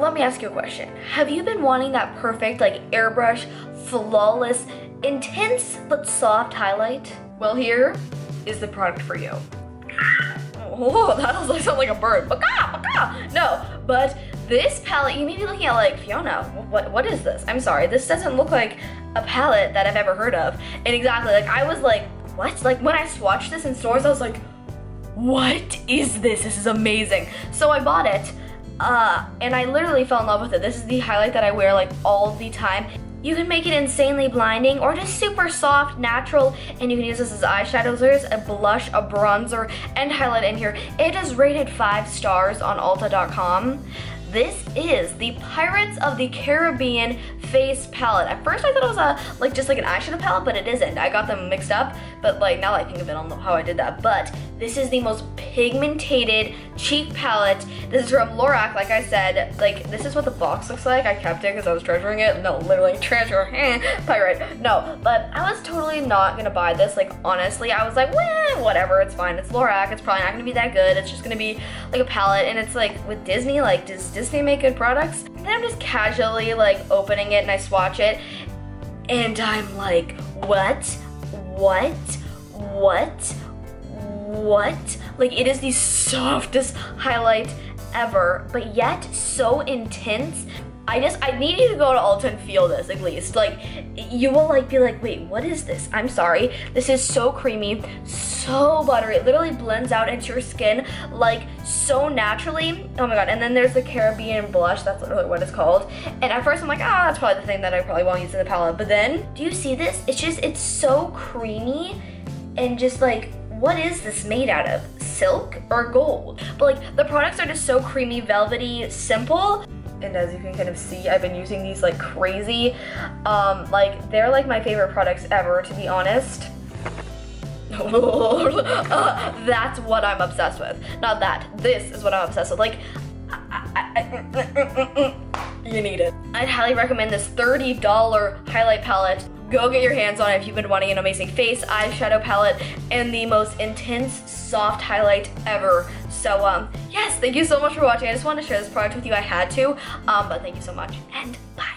let me ask you a question. Have you been wanting that perfect, like airbrush, flawless, intense but soft highlight? Well, here is the product for you. Oh, that does sound like a bird. Baka, baka. No, but this palette, you may be looking at like, Fiona, what, what is this? I'm sorry, this doesn't look like a palette that I've ever heard of. And exactly, like I was like, what? Like when I swatched this in stores, I was like, what is this? This is amazing. So I bought it. Uh, and I literally fell in love with it. This is the highlight that I wear like all the time. You can make it insanely blinding or just super soft, natural, and you can use this as eyeshadows. There's a blush, a bronzer, and highlight in here. It is rated five stars on Ulta.com. This is the Pirates of the Caribbean face palette. At first I thought it was a like just like an eyeshadow palette, but it isn't. I got them mixed up, but like now I think of it, I don't know how I did that. But this is the most pigmented cheek palette. This is from Lorac, like I said. Like this is what the box looks like. I kept it because I was treasuring it. No, literally treasure, pirate. No, but I was totally not gonna buy this. Like honestly, I was like, well, whatever, it's fine. It's Lorac. It's probably not gonna be that good. It's just gonna be like a palette, and it's like with Disney. Like does Disney make good products? And I'm just casually like opening it and I swatch it, and I'm like, what? What? What? what? Like it is the softest highlight ever, but yet so intense. I just, I need you to go to Ulta and feel this at least. Like, you will like be like, wait, what is this? I'm sorry. This is so creamy, so buttery. It literally blends out into your skin like so naturally. Oh my god, and then there's the Caribbean blush, that's literally what it's called. And at first I'm like, ah, that's probably the thing that I probably won't use in the palette. But then, do you see this? It's just, it's so creamy and just like what is this made out of? Silk or gold? But like the products are just so creamy, velvety, simple. And as you can kind of see, I've been using these like crazy. Um, like they're like my favorite products ever, to be honest. uh, that's what I'm obsessed with. Not that. This is what I'm obsessed with. Like, you need it. I'd highly recommend this $30 highlight palette go get your hands on it if you've been wanting an amazing face, eyeshadow palette, and the most intense soft highlight ever. So um, yes, thank you so much for watching. I just wanted to share this product with you. I had to, um, but thank you so much, and bye.